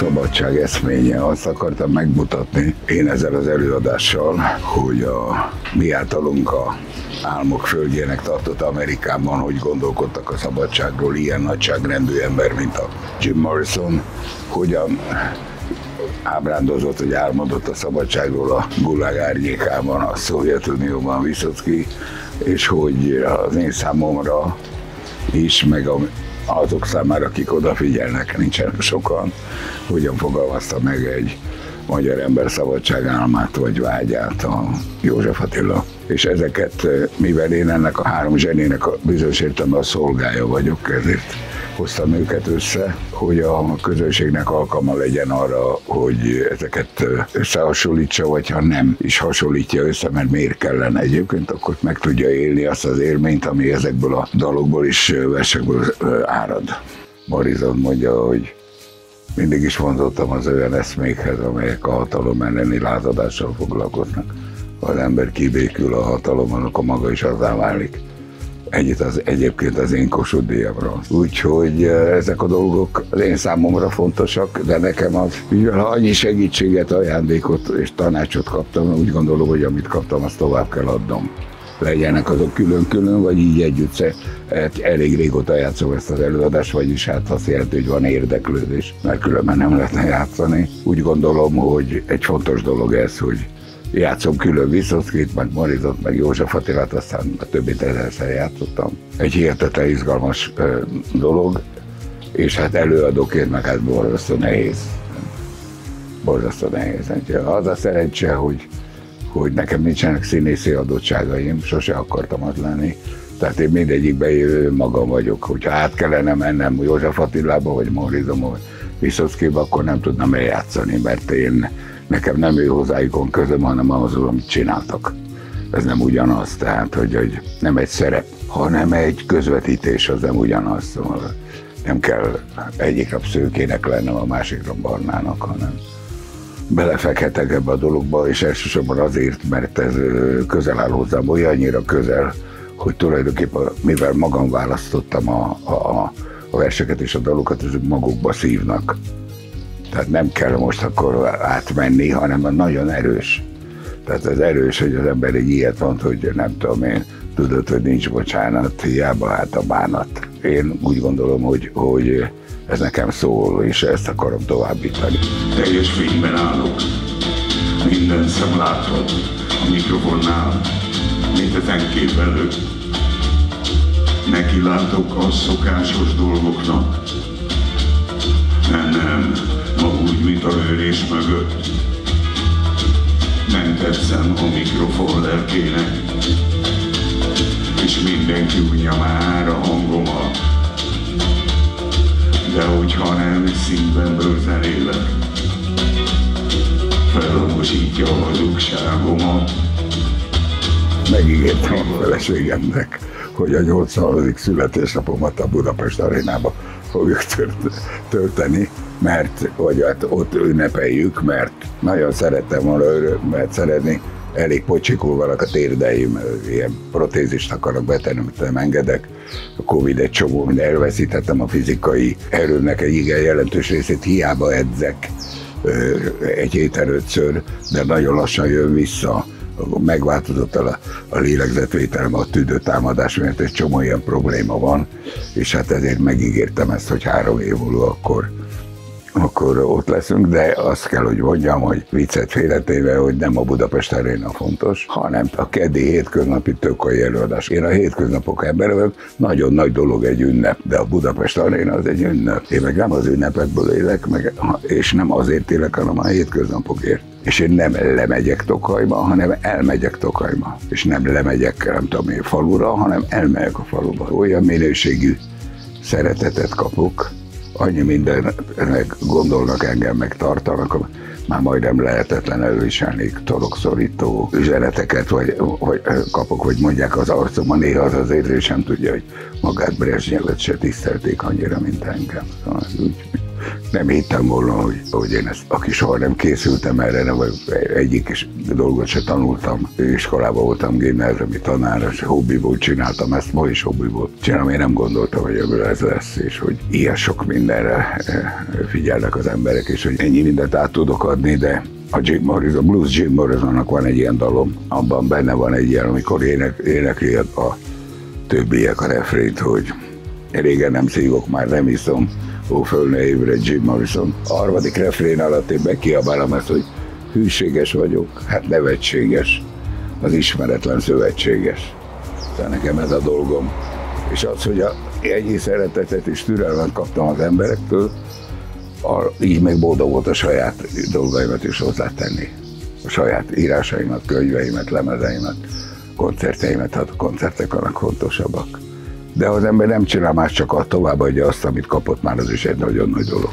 szabadság eszménye. Azt akartam megmutatni én ezzel az előadással, hogy a mi általunk a álmok földjének tartott Amerikában, hogy gondolkodtak a szabadságról ilyen nagyságrendű ember, mint a Jim Morrison, hogyan ábrándozott, hogy álmodott a szabadságról a gulag árnyékában, a Szovjetunióban Viszocki, és hogy az én számomra is, meg a, azok számára, akik odafigyelnek, nincsenek sokan, hogyan fogalmazta meg egy magyar ember szabadságálmát vagy vágyát a József Attila. És ezeket, mivel én ennek a három zsenének a bizonyos értelemben a szolgája vagyok, ezért hoztam őket össze, hogy a közönségnek alkalma legyen arra, hogy ezeket összehasonlítsa, vagy ha nem is hasonlítja össze, mert miért kellene egyébként, akkor meg tudja élni azt az élményt, ami ezekből a dalokból is versekből árad. Marizon mondja, hogy mindig is mondottam az olyan eszmékhez, amelyek a hatalom elleni lázadással foglalkoznak. Ha az ember kibékül a hatalomon, akkor maga is azzá válik egyet az egyébként az én Kossuth Úgyhogy eh, ezek a dolgok az én számomra fontosak, de nekem az, mivel ha annyi segítséget, ajándékot és tanácsot kaptam, úgy gondolom, hogy amit kaptam, azt tovább kell adnom legyenek azok külön-külön, vagy így együtt. Hát elég régóta játszom ezt az előadást, vagyis hát azt jelenti, hogy van érdeklődés, mert különben nem lehetne játszani. Úgy gondolom, hogy egy fontos dolog ez, hogy játszom külön Viszockit, meg Morizot, meg József Attilát, aztán a többit ezerszer játszottam. Egy hihetetlen izgalmas ö, dolog, és hát előadóként meg hát borzasztó nehéz. Borzasztó nehéz. Az a szerencse, hogy, hogy nekem nincsenek színészi adottságaim, sose akartam az lenni. Tehát én mindegyikben élő magam vagyok. Hogyha át kellene mennem József Attilába, vagy Morizom, vagy Viszockiba, akkor nem tudnám eljátszani, mert én nekem nem ő hozzájuk közöm, hanem ahhoz, amit csináltak. Ez nem ugyanaz, tehát, hogy, hogy nem egy szerep, hanem egy közvetítés, az nem ugyanaz. Szóval nem kell egyik nap szőkének lennem, a másikra barnának, hanem belefekhetek ebbe a dologba, és elsősorban azért, mert ez közel áll hozzám, olyannyira közel, hogy tulajdonképpen mivel magam választottam a, a, a verseket és a dalokat, ezek magukba szívnak. Tehát nem kell most akkor átmenni, hanem nagyon erős. Tehát az erős, hogy az ember egy ilyet mond, hogy nem tudom én, tudod, hogy nincs bocsánat, hiába hát a bánat. Én úgy gondolom, hogy, hogy ez nekem szól, és ezt akarom továbbítani. Teljes fényben állok, minden szem látod a mikrofonnál, mint a előtt. Neki látok a szokásos dolgoknak. Nem, nem, lőrés mögött. Nem tetszem a mikrofon lelkének, és mindenki unja már a hangomat. De hogyha nem szívemből zenélek, felhangosítja a hazugságomat. Megígértem a feleségemnek, hogy a 80. születésnapomat a Budapest arénába fogjuk tölteni, mert, vagy hát ott ünnepeljük, mert nagyon szerettem volna mert szeretni, elég pocsikul vannak a térdeim, ilyen protézist akarok betenni, amit nem engedek. A Covid egy csomó, minden elveszítettem a fizikai erőnek egy igen jelentős részét, hiába edzek egy héten ötször, de nagyon lassan jön vissza megváltozott a, a lélegzetvételem a tüdőtámadás miatt, egy csomó ilyen probléma van, és hát ezért megígértem ezt, hogy három év múlva akkor akkor ott leszünk, de azt kell, hogy mondjam, hogy viccet félretéve, hogy nem a Budapest Aréna fontos, hanem a keddi hétköznapi tökai előadás. Én a hétköznapok ember vagyok, nagyon nagy dolog egy ünnep, de a Budapest Aréna az egy ünnep. Én meg nem az ünnepekből élek, meg, és nem azért élek, hanem a hétköznapokért. És én nem lemegyek Tokajba, hanem elmegyek Tokajba. És nem lemegyek, nem tudom én, falura, hanem elmegyek a faluba. Olyan minőségű szeretetet kapok, annyi mindennek gondolnak engem, meg tartanak, már majdnem lehetetlen előviselni torokszorító üzeneteket, vagy, vagy kapok, hogy mondják az arcomban, néha az az sem tudja, hogy magát Brezsnyevet se tisztelték annyira, mint engem. Szóval úgy, nem hittem volna, hogy, hogy én ezt, aki soha nem készültem erre, nem, vagy egyik is dolgot se tanultam. Iskolában voltam gimnáziumi tanár, és hobbiból csináltam ezt, ma is hobbiból csinálom. Én nem gondoltam, hogy ebből ez lesz, és hogy ilyen sok mindenre eh, figyelnek az emberek, és hogy ennyi mindent át tudok adni, de a Jim Morrison, Blues Jim Morrisonnak van egy ilyen dalom, abban benne van egy ilyen, amikor ének, énekli a többiek a refrént, hogy régen nem szívok, már nem iszom, ó, föl ne évre Jim Morrison. A harmadik refrén alatt én bekiabálom ezt, hogy hűséges vagyok, hát nevetséges, az ismeretlen szövetséges. Tehát nekem ez a dolgom. És az, hogy a ennyi szeretetet és türelmet kaptam az emberektől, a, így meg boldog volt a saját dolgaimat is hozzátenni. A saját írásaimat, könyveimet, lemezeimet, koncerteimet, hát a koncertek a legfontosabbak. De ha az ember nem csinál más, csak a tovább adja azt, amit kapott már, az is egy nagyon nagy dolog.